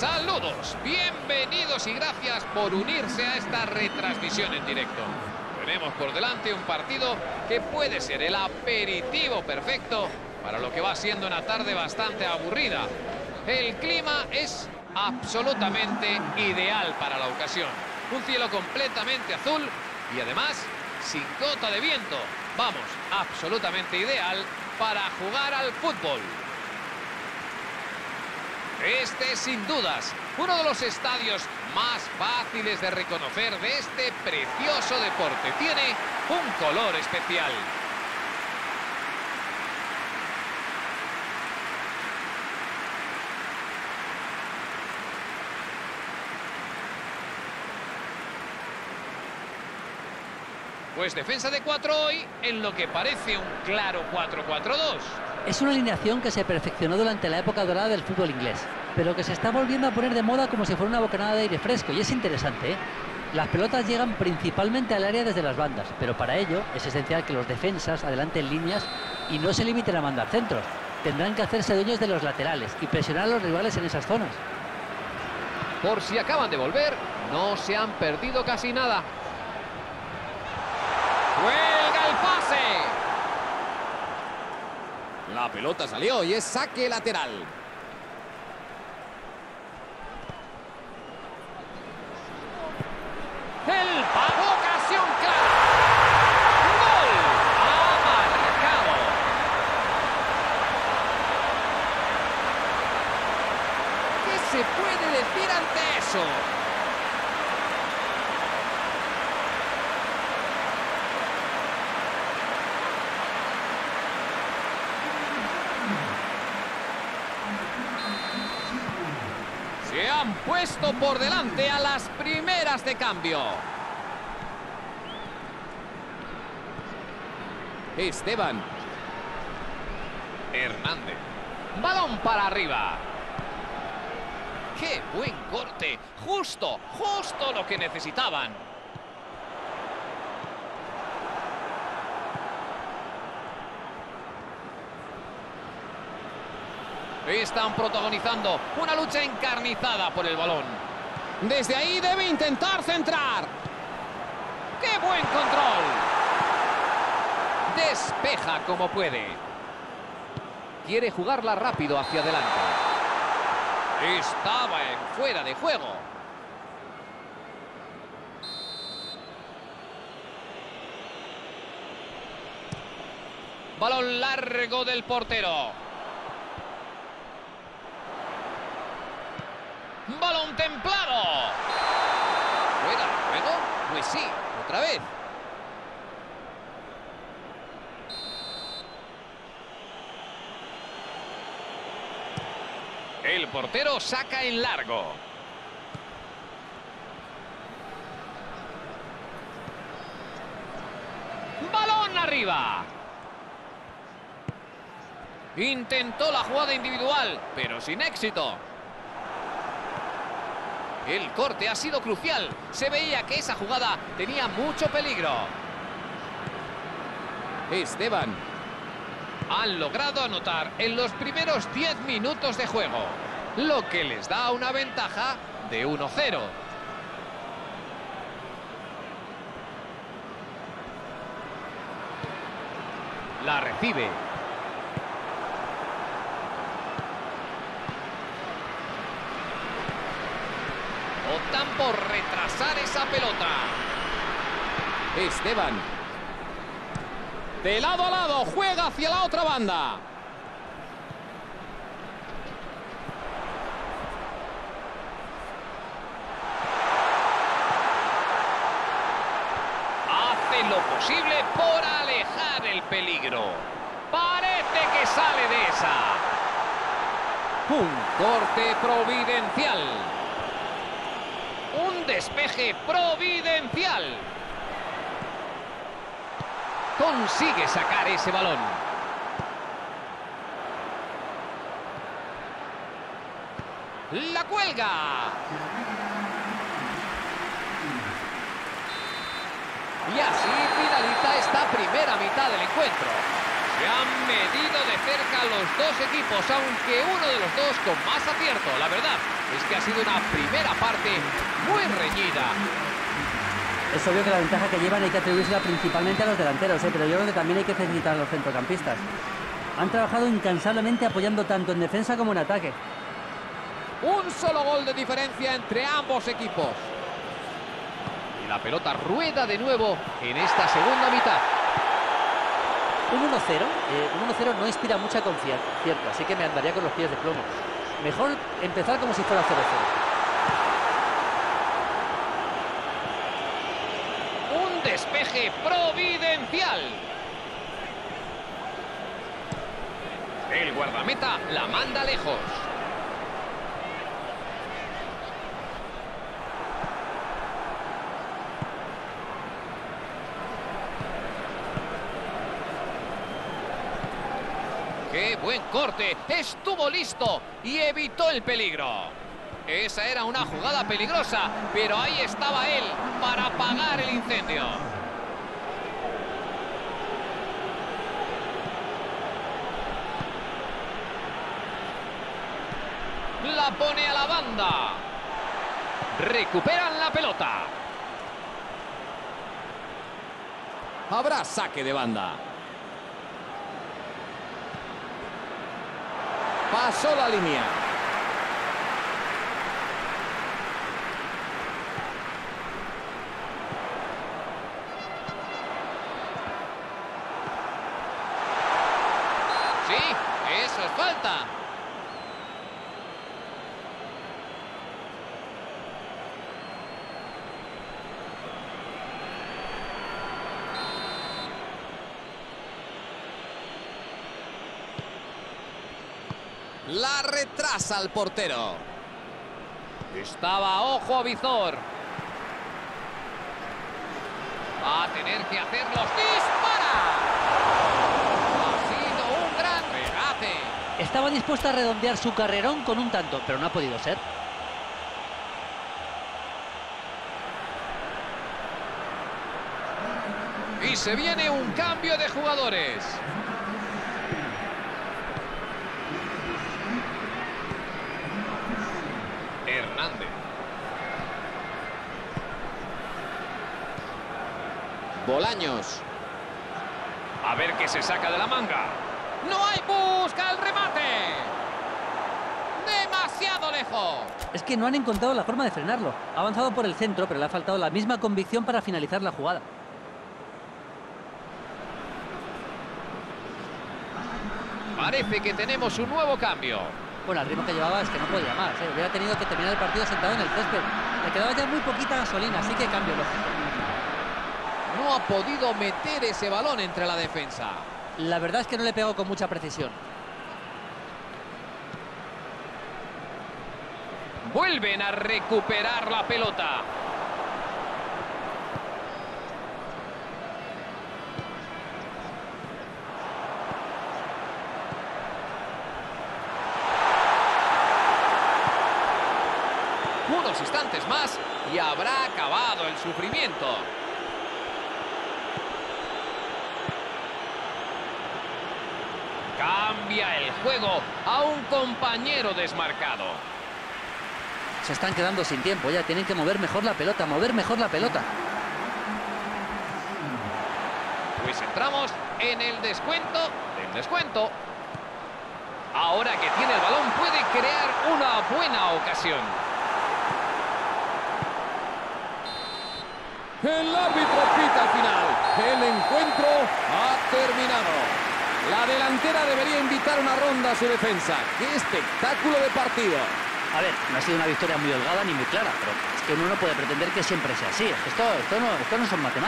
Saludos, bienvenidos y gracias por unirse a esta retransmisión en directo. Tenemos por delante un partido que puede ser el aperitivo perfecto para lo que va siendo una tarde bastante aburrida. El clima es absolutamente ideal para la ocasión. Un cielo completamente azul y además sin gota de viento. Vamos, absolutamente ideal para jugar al fútbol. Este sin dudas uno de los estadios más fáciles de reconocer de este precioso deporte. Tiene un color especial. Pues defensa de cuatro hoy en lo que parece un claro 4-4-2. Es una alineación que se perfeccionó durante la época dorada del fútbol inglés, pero que se está volviendo a poner de moda como si fuera una bocanada de aire fresco, y es interesante, ¿eh? Las pelotas llegan principalmente al área desde las bandas, pero para ello es esencial que los defensas adelanten líneas y no se limiten a mandar centros. Tendrán que hacerse dueños de los laterales y presionar a los rivales en esas zonas. Por si acaban de volver, no se han perdido casi nada. ¡Cuelga el pase! La pelota salió y es saque lateral. El pago, ocasión clara. ¡Gol! Ha marcado. ¿Qué se puede decir ante eso? Se han por delante a las primeras de cambio. Esteban. Hernández. Balón para arriba. ¡Qué buen corte! Justo, justo lo que necesitaban. Están protagonizando una lucha encarnizada por el balón. Desde ahí debe intentar centrar. ¡Qué buen control! Despeja como puede. Quiere jugarla rápido hacia adelante. Estaba en fuera de juego. Balón largo del portero. Balón templado. ¿Fuera? Pues sí, otra vez. El portero saca en largo. Balón arriba. Intentó la jugada individual, pero sin éxito. El corte ha sido crucial. Se veía que esa jugada tenía mucho peligro. Esteban. Han logrado anotar en los primeros 10 minutos de juego, lo que les da una ventaja de 1-0. La recibe. Por retrasar esa pelota. Esteban. De lado a lado, juega hacia la otra banda. Hace lo posible por alejar el peligro. Parece que sale de esa. Un corte providencial. Despeje providencial. Consigue sacar ese balón. La cuelga. Y así finaliza esta primera mitad del encuentro. Se han medido de cerca los dos equipos, aunque uno de los dos con más acierto. La verdad es que ha sido una primera parte muy reñida. Es obvio que la ventaja que llevan hay que atribuírsela principalmente a los delanteros, ¿eh? pero yo creo que también hay que felicitar a los centrocampistas. Han trabajado incansablemente apoyando tanto en defensa como en ataque. Un solo gol de diferencia entre ambos equipos. Y la pelota rueda de nuevo en esta segunda mitad. Un 1-0, eh, un 1-0 no inspira mucha confianza, cierto, así que me andaría con los pies de plomo. Mejor empezar como si fuera 0-0. Un despeje providencial. El guardameta la manda lejos. ¡Qué buen corte! Estuvo listo y evitó el peligro. Esa era una jugada peligrosa, pero ahí estaba él para apagar el incendio. La pone a la banda. Recuperan la pelota. Habrá saque de banda. Pasó la línea. Sí, eso es falta. La retrasa al portero. Estaba ojo a. Va a tener que hacerlos. ¡Dispara! Ha sido un gran regate. Estaba dispuesta a redondear su carrerón con un tanto, pero no ha podido ser. Y se viene un cambio de jugadores. Hernández. Bolaños. A ver qué se saca de la manga. No hay busca el remate. Demasiado lejos. Es que no han encontrado la forma de frenarlo. Ha avanzado por el centro, pero le ha faltado la misma convicción para finalizar la jugada. Parece que tenemos un nuevo cambio. Bueno, al ritmo que llevaba es que no podía más. ¿eh? Hubiera tenido que terminar el partido sentado en el césped. Le quedaba ya muy poquita gasolina, así que cambio lógico. No ha podido meter ese balón entre la defensa. La verdad es que no le pegó con mucha precisión. Vuelven a recuperar la pelota. Unos instantes más y habrá acabado el sufrimiento. Cambia el juego a un compañero desmarcado. Se están quedando sin tiempo ya. Tienen que mover mejor la pelota, mover mejor la pelota. Pues entramos en el descuento del descuento. Ahora que tiene el balón puede crear una buena ocasión. El árbitro pita al final. El encuentro ha terminado. La delantera debería invitar una ronda a su defensa. ¡Qué espectáculo de partido! A ver, no ha sido una victoria muy holgada ni muy clara, pero es que uno no puede pretender que siempre sea así. Esto, esto, no, esto no son matemáticas.